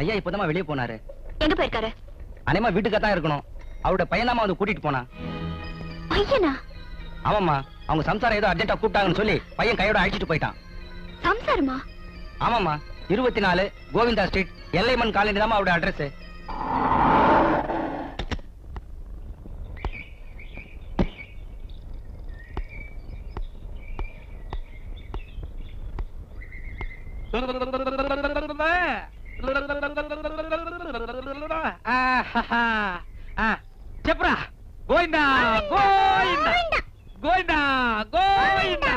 ஐயா இப்போதான் வெளியே போனாரு. எங்க போயிருக்காரு? அனைமா வீட்டுக்கா தான் இருக்கணும். அவரோட பையனாமா வந்து கூட்டிட்டு போனா. பையனா? ஆமாம்மா அவங்க சம்சாரம் ஏதோ அர்ஜென்ட்டா கூப்பிட்டாங்கன்னு சொல்லி பையன் கையோட அழைச்சிட்டு போயிட்டான். சம்சாரமா? ஆமாம்மா இருபத்தி நாலு கோவிந்தா ஸ்ட்ரீட் எல்லைமன் காலனி தான் அவரோட address చెప్పురా గోయిందా గోయిందా గోయిందా గోయిందా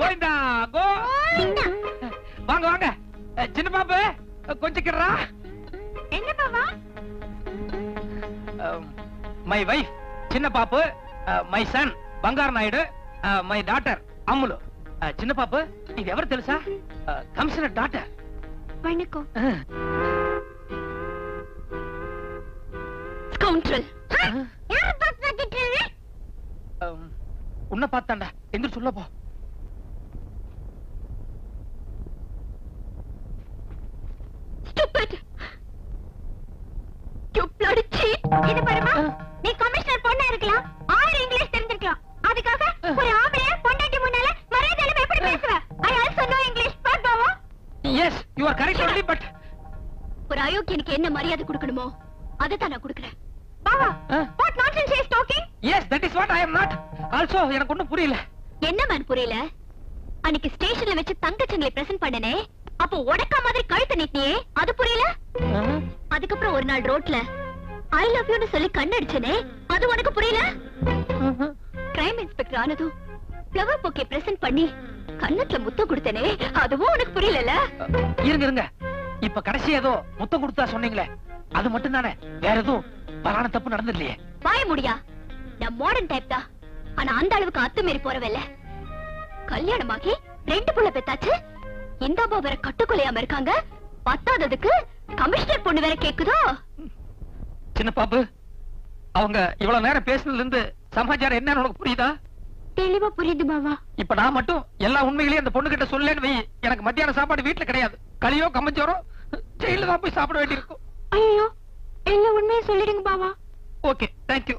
గోయిందా గో வாங்க வாங்க அஹ், சின்ன பாப்பு கொஞ்சம் கிடுறா என்ன பாவா மை வைஃப் சின்ன பாப்பு మై సన్ బంగారు నాయుడు మై డాటర్ అమ్ములు అహ్, చిన్న పాపు ఇది ఎవరు తెలుసా Commissioner doctor. வணக்கம். ஸ்கவுண்ட்ரல் யார பார்த்து பாத்துட்டு உன்னை பார்த்தாண்டா. எந்திர சொல்ல போ. ஸ்டூபிட் யூ இது பாருமா. அயோக்கியனுக்கு என்ன மரியாதை கொடுக்கணுமோ அதை தான் நான் கொடுக்கறேன். பாவா what nonsense is talking yes that is what I am not also எனக்கு ஒண்ணும் புரியல. என்ன மேன் புரியல? அன்னைக்கு ஸ்டேஷன்ல வச்சு தங்கச்சங்களை பிரசன்ட் பண்ணனே அப்போ உடக்கா மாதிரி கழுத்து நீட்டியே அது புரியல? அதுக்கப்புறம் ஒரு நாள் ரோட்ல ஐ லவ் யூன்னு சொல்லி கண்ணடிச்சனே அது உனக்கு புரியல? கிரைம் இன்ஸ்பெக்டர் ஆனதும் ஃப்ளவர் பொக்கே பிரசன்ட் பண்ணி கண்ணத்துல முத்தம் கொடுத்தனே அதுவும் உனக்கு புரியலல இருங்க இருங்க. இப்ப கடைசி ஏதோ முத்தம் கொடுத்தா சொன்னீங்களே அது மட்டும் தானே வேற எதுவும் பலான தப்பு நடந்துடலையே வாய முடியா? நான் மாடர்ன் டைப் தான். ஆனா அந்த அளவுக்கு அத்துமீறி போறவல்ல கல்யாணமாகி ரெண்டு புள்ள பெத்தாச்சு. இந்த வேற கட்டுக்கொலையாம இருக்காங்க. பத்தாததுக்கு கமிஷனர் பொண்ணு வேற கேக்குதோ? சின்ன பாப்பு அவங்க இவ்வளவு நேரம் பேசுனதுல இருந்து சமாச்சாரம் என்னன்னு உனக்கு புரியுதா? தெளிவா புரியுது பாவா இப்ப நான் மட்டும் எல்லா உண்மைகளையும் அந்த பொண்ணு கிட்ட சொல்லலன்னு வை. எனக்கு மத்தியான சாப்பாடு வீட்டுல கிடையாது. களியோ கம்மஞ்சோரோ ஜெயில தான் போய் சாப்பிட வேண்டியிருக்கும். ஐயோ எல்லா உண்மையும் சொல்லிடுங்க பாவா. ஓகே தேங்க்யூ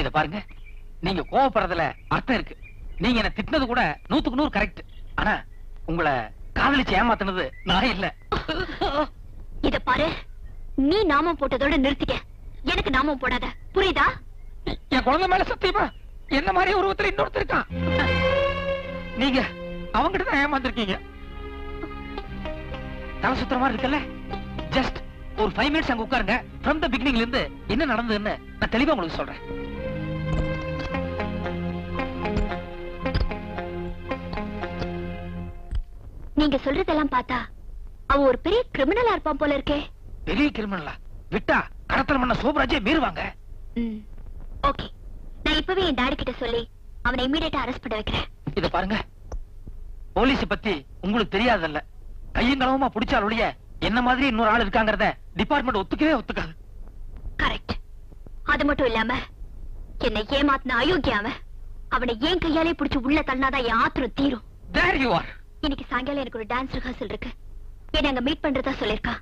இத பாருங்க நீங்க கோவப்படுறதுல அர்த்தம் இருக்கு. நீங்க என்ன திட்டினது கூட நூத்துக்கு நூறு கரெக்ட் ஆனா உங்களை காதலிச்சு ஏமாத்துனது நான் இல்ல. இத பாரு நீ நாமம் போட்டதோட நிறுத்திக்க. எனக்கு நாமம் போடாத. புரியுதா? என் குழந்தை மேல சத்தியமா என்ன மாதிரி உருவத்துல இன்னொருத்தர் இருக்கான். நீங்க அவங்கிட்ட தான் ஏமாந்துருக்கீங்க. தலை சுத்துற மாதிரி இருக்குல்ல? ஜஸ்ட் ஒரு ஃபைவ் மினிட்ஸ் அங்க உட்காருங்க. ஃப்ரம் த பிகினிங்ல இருந்து என்ன நடந்ததுன்னு நான் தெளிவா உங்களுக்கு சொல்றேன். நீங்க சொல்றதெல்லாம் பார்த்தா அவ ஒரு பெரிய கிரிமினலா இருப்பான் போல இருக்கே. பெரிய கிரிமினலா விட்டா கடத்தல் பண்ண சோபராஜே மீறுவாங்க. ஓகே. நான் இப்பவே என் டாடி கிட்ட சொல்லி அவனை இமீடியட்டா அரெஸ்ட் பண்ண வைக்கிறேன். இத பாருங்க. போலீஸ் பத்தி உங்களுக்கு தெரியாதல்ல கையும் களவுமா பிடிச்சால் ஒழிய என்ன மாதிரி இன்னொரு ஆள் இருக்காங்கறத டிபார்ட்மெண்ட் ஒத்துக்கவே ஒத்துக்காது. கரெக்ட் அது மட்டும் இல்லாம என்னை ஏமாத்தின அயோக்கிய அவன் ஏன் கையாலே புடிச்சு உள்ள தள்ளினாதான் என் ஆத்திரம் தீரும். தேர் யூ ஆர் இன்னைக்கு சாயங்காலம் எனக்கு ஒரு டான்ஸ் ரிஹர்சல் இருக்கு. என்ன அங்க மீட் பண்றதா சொல்லிருக்கா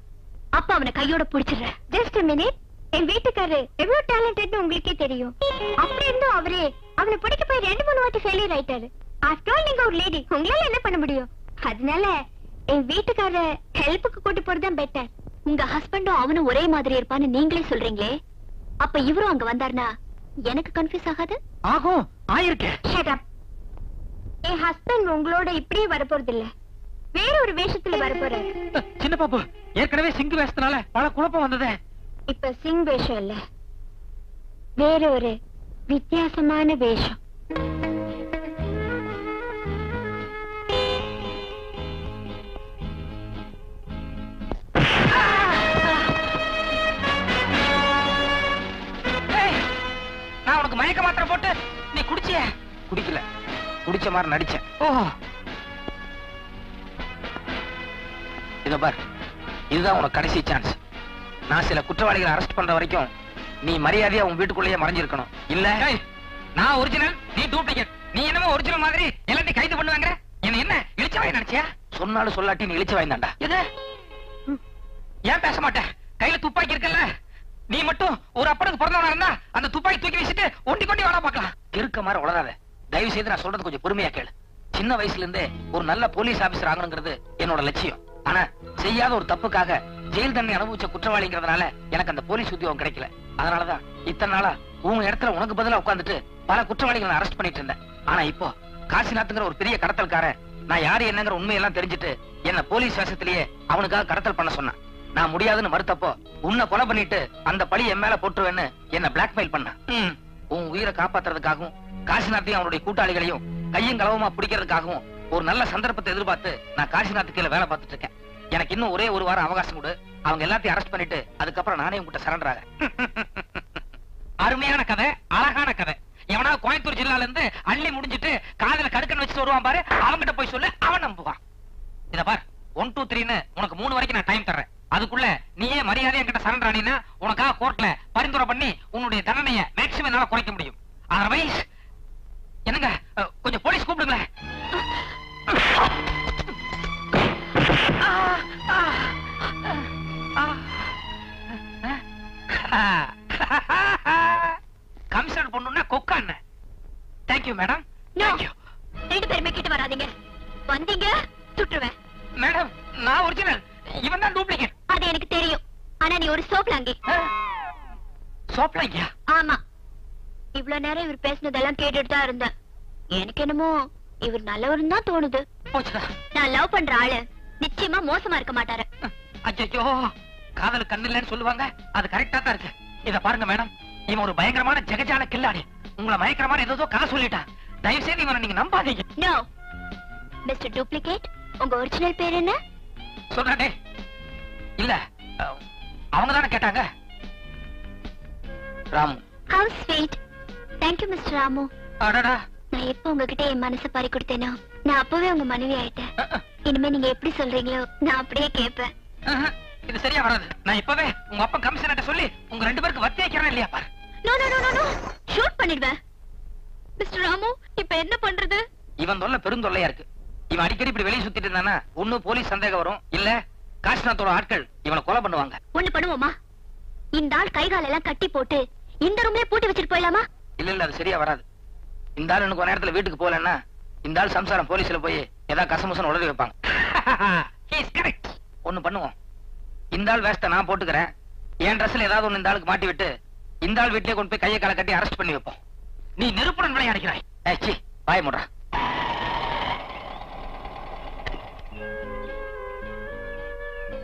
அப்ப அவனை கையோட புடிச்சிடுறேன் ஜஸ்ட் மினிட் என் வீட்டுக்காரரு எவ்வளவு டேலண்டட்னு உங்களுக்கே தெரியும். அப்படி இருந்தும் அவரே அவனை பிடிக்க போய் ரெண்டு மூணு வாட்டி ஃபெயிலியர் ஆயிட்டாரு. ஆஃப்டர் ஆல் நீங்க ஒரு லேடி உங்களால என்ன பண்ண முடியும்? அதனால என் வீட்டுக்காரர ஹெல்ப்புக்கு கூட்டி போறதுதான் பெட்டர் உங்க ஹஸ்பண்டும் அவனும் ஒரே மாதிரி இருப்பான்னு நீங்களே சொல்றீங்களே? அப்ப இவரும் அங்க வந்தாருனா எனக்கு கன்ஃபியூஸ் ஆகாது? ஆகும் ஆயிருக்கேன் ஷட் அப் என் ஹஸ்பண்ட் உங்களோட இப்படியே வரப்போறது இல்ல வேற ஒரு வேஷத்துல வரப்போறாரு. சின்ன பாப்பு ஏற்கனவே சிங்கு வேஷத்தினால பல குழப்பம் வந்ததே. இப்ப சிங் வேஷம் இல்ல. வேற ஒரு வித்தியாசமான வேஷம். குடிக்கல. குடிச்ச மாதிரி நடிச்சேன். இத பார் இதுதான் உனக்கு கடைசி சான்ஸ் நான் சில குற்றவாளிகளை அரெஸ்ட் பண்ற வரைக்கும் நீ மரியாதையா உன் வீட்டுக்குள்ளேயே மறைஞ்சிருக்கணும். இல்ல? நான் ஒரிஜினல் நீ டூப்ளிகேட் நீ என்னமோ ஒரிஜினல் மாதிரி எல்லாத்தையும் கைது பண்ணுவாங்க என்ன என்ன இழிச்சவாய் நினைச்சியா? சொன்னாலும் சொல்லாட்டி நீ இழிச்சவாய் தான்டா எது? ஏன் பேச மாட்டேன் கையில துப்பாக்கி இருக்குல்ல? நீ மட்டும் ஒரு அப்பனுக்கு பிறந்தவனா இருந்தா அந்த துப்பாக்கி தூக்கி வீசிட்டு ஒண்டி கொண்டி வேணா பார்க்கலாம். இருக்க மாதிரி உளராத தயவு செய்து நான் சொல்றது கொஞ்சம் பொறுமையா கேளு. சின்ன வயசுல இருந்தே ஒரு நல்ல போலீஸ் ஆபீசர் ஆகணுங்கிறது என்னோட லட்சியம். ஆனா செய்யாத ஒரு தப்புக்காக ஜெயில் தண்டனை அனுபவிச்ச குற்றவாளிங்கிறதுனால எனக்கு அந்த போலீஸ் உத்தியோகம் கிடைக்கல. அதனாலதான் இத்தனை நாளா உங்க இடத்துல உனக்கு பதிலா உட்காந்துட்டு பல குற்றவாளிகளை அரெஸ்ட் பண்ணிட்டு இருந்தேன். ஆனா இப்போ காசிநாத்துங்கிற ஒரு பெரிய கடத்தல்காரன் நான் யாரு என்னங்கிற உண்மையெல்லாம் தெரிஞ்சுட்டு என்ன போலீஸ் வேஷத்திலேயே அவனுக்காக கடத்தல் பண்ண சொன்னான். நான் முடியாதுன்னு மறுத்தப்போ உன்னை கொலை பண்ணிட்டு அந்த பழி என் மேல போட்டுருவேன்னு என்ன பிளாக்மெயில் பண்ண உன் உயிரை காப்பாத்துறதுக்காகவும் காசிநாத்தையும் அவனுடைய கூட்டாளிகளையும் கையும் களவுமா பிடிக்கிறதுக்காகவும் ஒரு நல்ல சந்தர்ப்பத்தை எதிர்பார்த்து நான் காசிநாத்து கீழே வேலை பார்த்துட்டு இருக்கேன். எனக்கு இன்னும் ஒரே ஒரு வாரம் அவகாசம் கொடு. அவங்க எல்லாத்தையும் அரெஸ்ட் பண்ணிட்டு அதுக்கப்புறம் நானே உங்ககிட்ட சரண்டர் ஆக அருமையான கதை அழகான கதை. எவனா கோயம்புத்தூர் ஜில்லால இருந்து அள்ளி முடிஞ்சிட்டு காதல கடுக்கன் வச்சுட்டு வருவான் பாரு. அவன்கிட்ட போய் சொல்லு அவன் நம்புவான். இத பார் ஒன் டூ த்ரீன்னு உனக்கு மூணு வரைக்கும் நான் டைம் தர்றேன். அதுக்குள்ள நீயே மரியாதை என்கிட்ட சரண்டர் ஆனீன்னா உனக்காக கோர்ட்ல பரிந்துரை பண்ணி உன்னுடைய தண்டனையை மேக்சிமம் என்னால குறைக்க முடியும். அதர்வைஸ் கமிஷனர் பொண்ணுன்னா கொக்கா என்ன தேங்க்யூ மேடம் ரெண்டு பேருமே கிட்ட வராதீங்க. வந்தீங்க சுட்டுருவேன். மேடம் நான் ஒரிஜினல் இவன் தான் டூப்ளிகேட் அது எனக்கு தெரியும். ஆனா நீ ஒரு சோப்லாங்கி. சோப்லையா ஆமா. இவ்வளவு நேரம் இவர் பேசினதெல்லாம் கேட்டுட்டு தான் இருந்தேன். எனக்கு என்னமோ இவர் நல்லவர்னு தான் தோணுது. நான் லவ் பண்ற ஆளு. நிச்சயமா மோசமா இருக்க மாட்டாரு. அச்சோ காதல் கண்ணு இல்லைன்னு சொல்லுவாங்க. அது கரெக்டா தான் இருக்கு. இத பாருங்க மேடம் இவன் ஒரு பயங்கரமான ஜெகஜால கில்லாடி. உங்களை மயக்கிற மாதிரி ஏதோ கதை சொல்லிட்டான். தயவு செய்து இவனை நீங்க நம்பாதீங்க. நோ மிஸ்டர் டூப்ளிகேட் உங்க ஒரிஜினல் பேர் என்ன? சொல்றானே இல்ல அவங்க தானே கேட்டாங்க. Ramu. How sweet thank you mister Ramu அடடா. நான் எப்ப உங்ககிட்ட என் மனசை பறி கொடுத்தேனோ நான் அப்பவே உங்க மனைவி ஆயிட்டேன். இனிமே நீங்க எப்படி சொல்றீங்களோ நான் அப்படியே கேட்பேன் அஹ், இது சரியா வராது. நான் இப்பவே உங்க அப்பா கமிஷனர்ட்ட சொல்லி உங்க ரெண்டு பேருக்கு வத்தி வைக்கிறேன் இல்லையா பாரு. No no no no shoot பண்ணிடுவேன். மிஸ்டர் ராமு இப்ப என்ன பண்றது? இவன் தொல்லை பெருந்தொல்லையா இருக்கு. இவன் அடிக்கடி இப்படி வெளியே சுத்திட்டு இருந்தானா ஒண்ணு போலீஸ் சந்தேகம் வரும். இல்ல காசிநாத்தோட ஆட்கள் இவனை கொலை பண்ணுவாங்க. ஒண்ணு பண்ணுவோமா? இந்த ஆள் கை கால் எல்லாம் கட்டி போட்டு இந்த ரூம்லயே பூட்டி வச்சுட்டு போயிடலாமா? இல்ல இல்ல அது சரியா வராது. இந்த ஆள் எனக்கு ஒரு நேரத்துல வீட்டுக்கு போகலன்னா இந்த ஆள் சம்சாரம் போலீஸ்ல போய் ஏதாவது கசமுசன் உடனே வைப்பாங்க. ஒண்ணு பண்ணுவோம். இந்த ஆள் வேஸ்ட நான் போட்டுக்கிறேன். என் ட்ரெஸ்ல ஏதாவது ஒண்ணு இந்த ஆளுக்கு மாட்டி விட்டு இந்த ஆள் வீட்லயே கொண்டு போய் கையை காலை கட்டி அரெஸ்ட் பண்ணி வைப்போம். நீ நிருப்புடன் விளையாடுகிறாய் ஏச்சி பாய முடுறா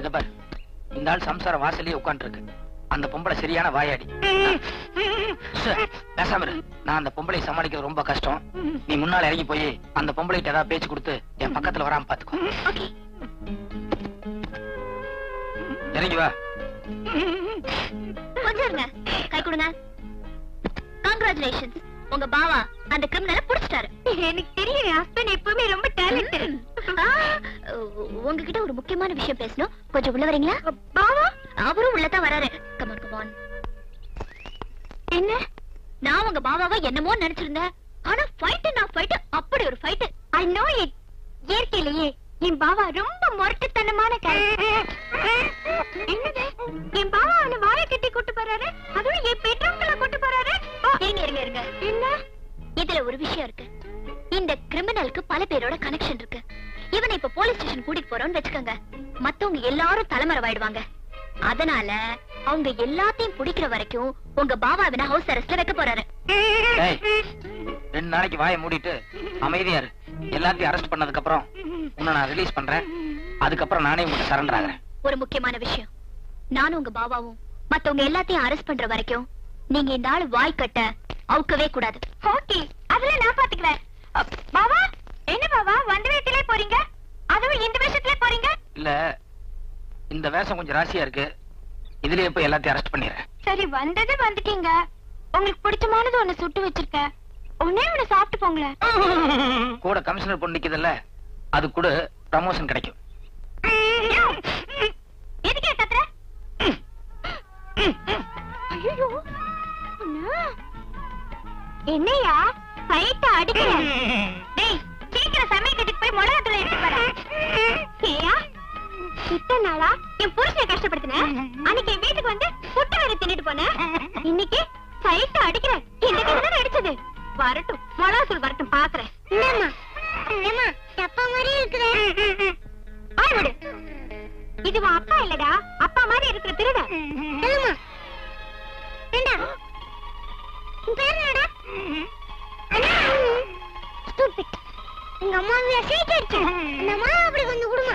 இத பாரு இந்த ஆள் சம்சார வாசல்லயே உட்கார்ந்து அந்த பொம்பளை சரியான வாயாடி. பேசாம இரு. நான் அந்த பொம்பளை சமாளிக்கிறது ரொம்ப கஷ்டம். நீ முன்னால இறங்கி போய் அந்த பொம்பளைகிட்ட ஏதாவது பேச்சு கொடுத்து என் பக்கத்துல வராம பாத்துக்கோ. இறங்கி வா. கொஞ்சம் இருங்க. கை கொடுங்க. கங்க்ராச்சுலேஷன்ஸ் உங்க பாவா அந்த கிரிமினலை புடிச்சிட்டாரு. எனக்கு தெரியும் என் ஹஸ்பண்ட் எப்பவுமே ரொம்ப டேலண்டட் உங்ககிட்ட ஒரு முக்கியமான விஷயம் பேசணும். கொஞ்சம் உள்ள வரீங்களா? பாவா? அவரும் உள்ளதான் வராரு. கமான் கமான் என்ன? நான் உங்க பாபாவை என்னமோ நினைச்சிருந்தேன். ஆனா ஃபைட் நான் ஃபைட் அப்படி ஒரு ஃபைட் ஐ நோ இட் இயற்கையிலேயே என் பாவா ரொம்ப முரட்டுத்தனமான என்னது போறோம்னு வச்சுக்கோங்க. மத்தவங்க எல்லாரும் தலைமறைவாயிடுவாங்க. அதனால அவங்க எல்லாத்தையும் பிடிக்கிற வரைக்கும் உங்க பாவா இவனை ஹவுஸ் அரெஸ்ட்ல வைக்க போறாரு. ரெண்டு நாளைக்கு வாயை மூடிட்டு அமைதியா இரு. எல்லாத்தையும் அரெஸ்ட் பண்ணதுக்கு அப்புறம் உன்னை நான் ரிலீஸ் பண்றேன். அதுக்கப்புறம் நானே உங்கள்கிட்ட சரண்டர் ஆகுறேன். ஒரு முக்கியமான விஷயம். நானும் உங்க பாபாவும் மத்தவங்க எல்லாத்தையும் அரெஸ்ட் பண்ற வரைக்கும் நீங்க இந்த ஆளு வாய் கட்ட அவுக்கவே கூடாது. ஓகே அதுல நான் பாத்துக்கிறேன் பாபா என்ன பாபா வந்த வேட்டிலே போறீங்க? அதுவும் இந்த வேஷத்திலே போறீங்க? இல்ல இந்த வேஷம் கொஞ்சம் ராசியா இருக்கு. இதுலயே போய் எல்லாத்தையும் அரெஸ்ட் பண்ணிடுறேன். சரி வந்தது வந்துட்டீங்க. உங்களுக்கு பிடிச்சமானது ஒண்ணு சுட்டு வச்சிருக்கேன் ஒன்னே ஒண்ணு சாப்பிட்டு போங்களேன். கூட கமிஷனர் பொண்ணு நிக்குதுல்ல அது கூட ப்ரமோஷன் கிடைக்கும். எதுக்கு கத்துற ஐயோ என்னையா? ஃபைட்ட அடிக்கிற போய் மிளகாத்தூள் எடுத்து வரேன். ஏயா இத்தனை நாளா என் புருஷனை கஷ்டப்படுத்தின? அன்னைக்கு என் வீட்டுக்கு வந்து புட்டு வேற தின்னுட்டு போன. இன்னைக்கு சைட்டா அடிக்கிறேன். இந்த கதை அடிச்சது? வரட்டும் பாக்குறேன். ஏமா அப்பா மாதிரி இருக்குதே. ஆய் விடு இது உன் அப்பா இல்லடா அப்பா மாதிரி இருக்கிற திருட. சொல்லுமா பேர் என்னடா? எங்க அம்மா அந்த அப்படி கொஞ்சம் கொடுமா.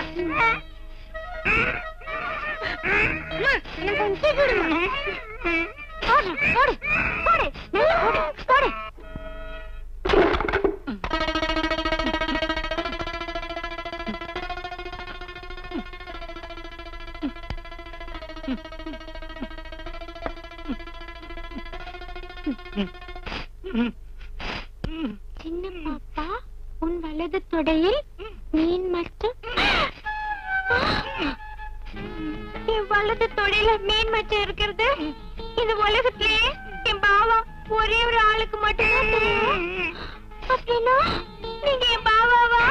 அம்மா எனக்கு கொஞ்சம் போடு போடு போடு. நல்லா போடு போடு. சின்ன பாப்பா உன் வலது தொடையில் மீன் மட்டும் என் வலது தொடையில மீன் மச்சம் இருக்கிறது. இந்த உலகத்திலேயே என் பாவா ஒரே ஒரு ஆளுக்கு மட்டும்தான் அப்படின்னா நீங்க என் பாவாவா?